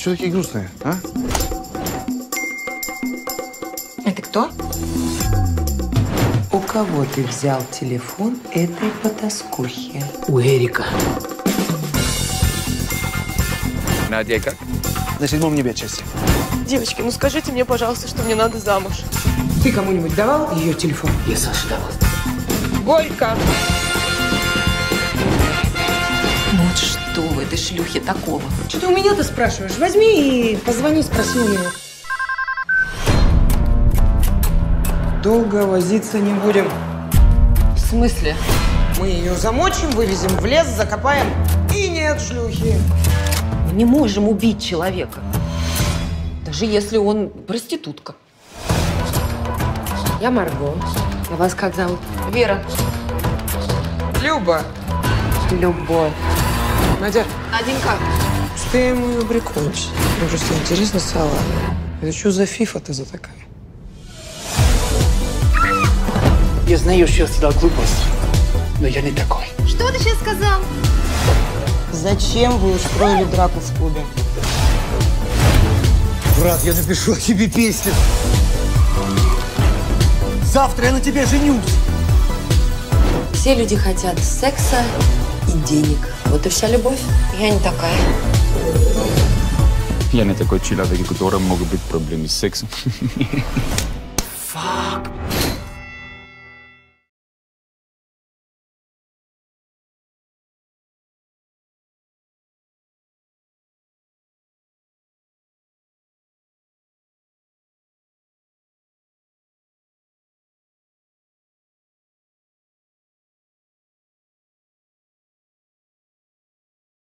Что такие грустные, а? Это кто? У кого ты взял телефон этой потаскухи? У Эрика. Надя, как? На седьмом небе отчасти. Девочки, ну скажите мне, пожалуйста, что мне надо замуж. Ты кому-нибудь давал ее телефон? Я Саше давал. Горько! Что в этой шлюхе такого? Что ты у меня-то спрашиваешь? Возьми и позвони, спроси у нее. Долго возиться не будем. В смысле? Мы ее замочим, вывезем в лес, закопаем. И нет шлюхи. Мы не можем убить человека. Даже если он проститутка. Я Марго. А вас как зовут? Вера. Люба. Любовь. Надя, Наденька. успеем ее прикончить. Мне просто интересно стало. Это что за фифа-то за такая? Я знаю, что я сказал глупость, но я не такой. Что ты сейчас сказал? Зачем вы устроили драку в клубе? Брат, я напишу тебе песню. Завтра я на тебе женюсь. Все люди хотят секса и денег. Вот и вся любовь. Я не такая. Я не такой человек, у которого могут быть проблемы с сексом.